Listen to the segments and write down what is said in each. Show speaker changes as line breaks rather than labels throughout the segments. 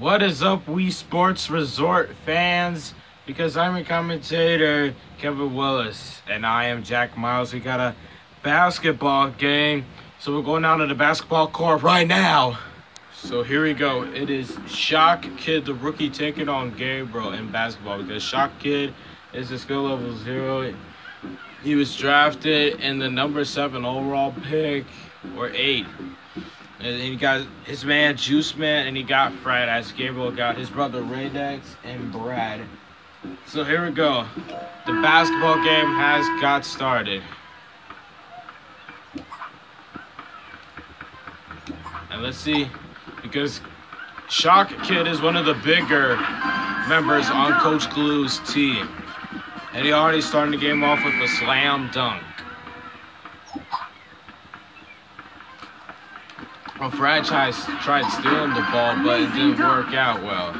What is up, Wii Sports Resort fans? Because I'm a commentator, Kevin Willis, and I am Jack Miles. We got a basketball game, so we're going down to the basketball court right now. So here we go. It is Shock Kid, the rookie, taking on Gabriel in basketball because Shock Kid is a skill level zero. He was drafted in the number seven overall pick or eight. And he got his man Juice Man, and he got Fred as Gabriel got his brother Raydex and Brad. So here we go. The basketball game has got started. And let's see, because Shock Kid is one of the bigger members on Coach Glue's team. And he already started the game off with a slam dunk. Well, franchise tried stealing the ball, but it didn't work out well.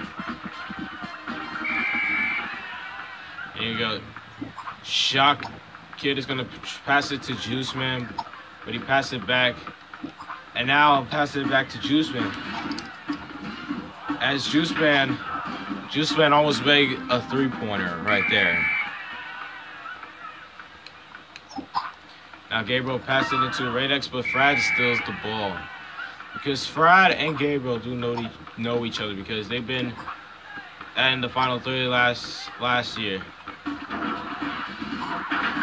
Here you go. Shock Kid is gonna pass it to Juice Man, but he passed it back. And now I'm passing it back to Juice Man. As Juice Man, Juice Man almost made a three-pointer right there. Now Gabriel passed it into Radex, but Frad steals the ball. Because Frad and Gabriel do know, know each other because they've been in the final three last last year.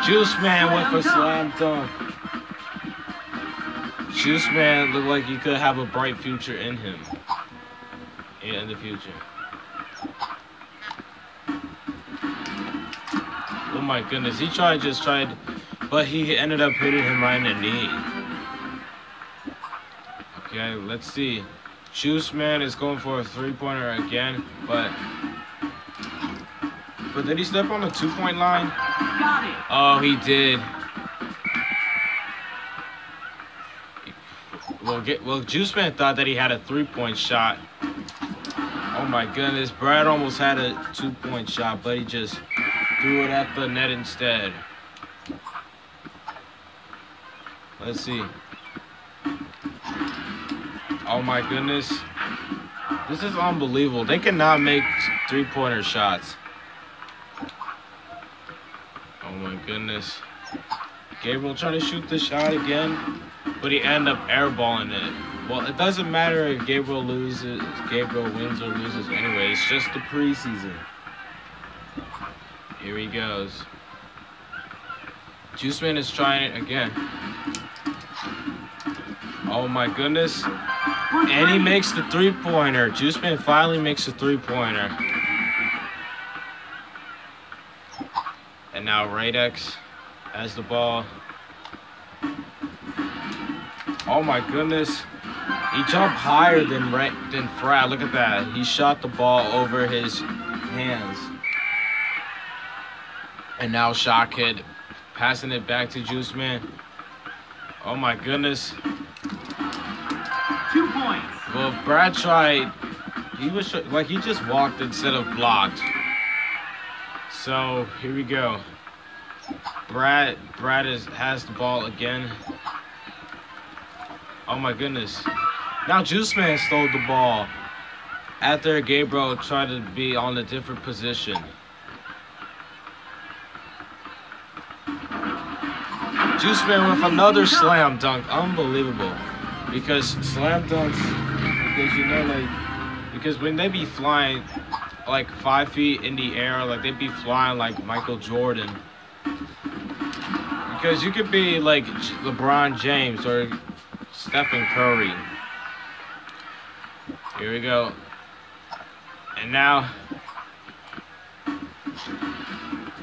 Juice Man went for slam dunk. Juice Man looked like he could have a bright future in him. Yeah, in the future. Oh my goodness, he tried just tried, but he ended up hitting him right in the knee. Okay, let's see. Juice Man is going for a three-pointer again, but but did he step on the two-point line? Oh, he did. Well, get well. Juice Man thought that he had a three-point shot. Oh my goodness, Brad almost had a two-point shot, but he just threw it at the net instead. Let's see. Oh my goodness. This is unbelievable. They cannot make three pointer shots. Oh my goodness. Gabriel trying to shoot the shot again, but he end up airballing it. Well, it doesn't matter if Gabriel loses, Gabriel wins or loses anyway. It's just the preseason. Here he goes. Juiceman is trying it again. Oh my goodness. And he makes the three pointer. Juiceman finally makes the three pointer. And now Radex has the ball. Oh my goodness. He jumped higher than than Frad. Look at that. He shot the ball over his hands. And now Shock Kid passing it back to Juice Man. Oh my goodness. Well, Brad tried. He was like he just walked instead of blocked. So here we go. Brad Brad is has the ball again. Oh my goodness. Now Juice Man stole the ball after Gabriel tried to be on a different position. Juice Man with another slam dunk. Unbelievable. Because slam dunks, because you know, like, because when they be flying like five feet in the air, like they be flying like Michael Jordan. Because you could be like LeBron James or Stephen Curry. Here we go. And now,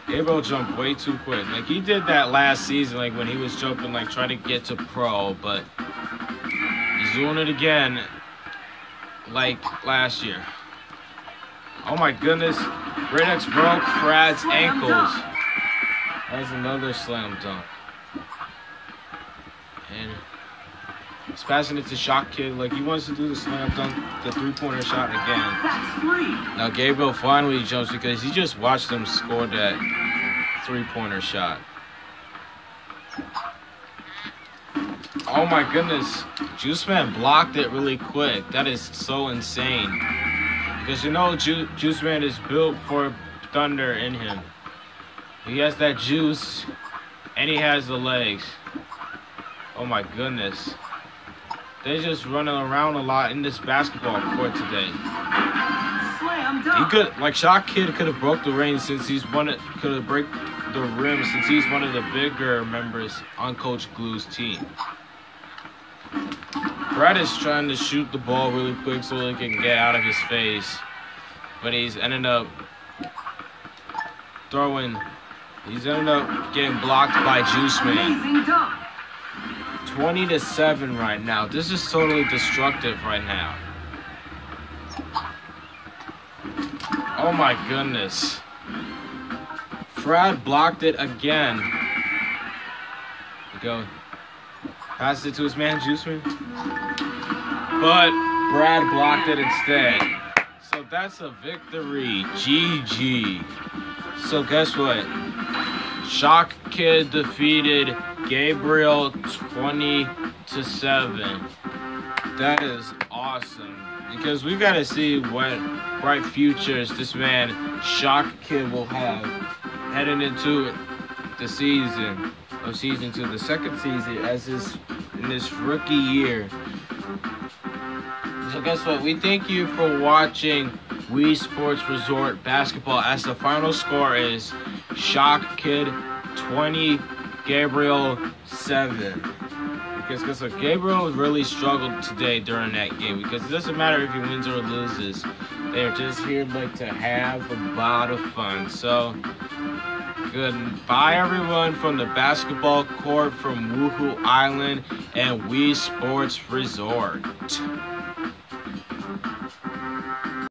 Gabriel jumped way too quick. Like he did that last season, like when he was jumping, like trying to get to pro, but he's doing it again, like last year. Oh my goodness, Radex broke Frad's ankles. That's another slam dunk. And he's passing it to Shock Kid, like he wants to do the slam dunk, the three-pointer shot again. Now Gabriel finally jumps because he just watched them score that three-pointer shot. Oh my goodness. Juice Man blocked it really quick. That is so insane. Because you know Ju- Juice Man is built for thunder in him. He has that juice and he has the legs. Oh my goodness. They're just running around a lot in this basketball court today. He could like Shock Kid could have broke the ring since he's one of could have break the rim since he's one of the bigger members on Coach Glue's team. Brad is trying to shoot the ball really quick so he can get out of his face. But he's ended up throwing. He's ended up getting blocked by Juice Man. 20 to 7 right now. This is totally destructive right now. Oh my goodness. Fred blocked it again. Go. It to his man, Juiceman. But Brad blocked it instead. So that's a victory. GG. So guess what? Shock Kid defeated Gabriel 20 to 7. That is awesome. Because we gotta see what bright futures this man Shock Kid will have heading into the season of season two, the second season as this in this rookie year. So guess what? We thank you for watching Wii Sports Resort basketball as the final score is Shock Kid 20, Gabriel 7. Because guess what? Gabriel really struggled today during that game because it doesn't matter if he wins or loses. They're just here like to have a lot of fun. So Goodbye, everyone, from the basketball court from Wuhu Island and Wii Sports Resort.